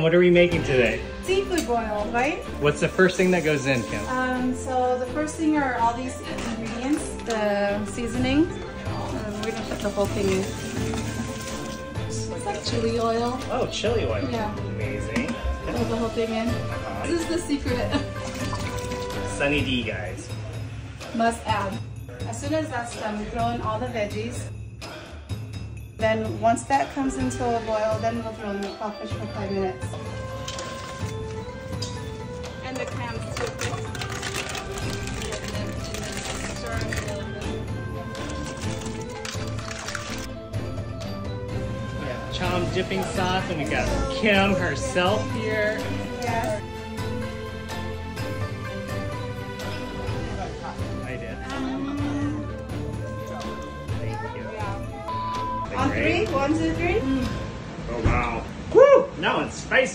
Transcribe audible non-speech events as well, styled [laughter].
What are we making today? Seafood boil, right? What's the first thing that goes in, Kim? Um, so the first thing are all these ingredients, the seasoning. Um, we're gonna put the whole thing in. It's like chili oil. Oh, chili oil. Yeah. Amazing. Put the whole thing in. This is the secret. [laughs] Sunny D, guys. Must add. As soon as that's done, we throw in all the veggies. Then once that comes into a boil, then we'll throw in the crawfish for five minutes. And the clams too. We Cham dipping sauce, and we got Kim herself here. You. on three, one, two, three. Oh, wow. Woo! Now it's spicy.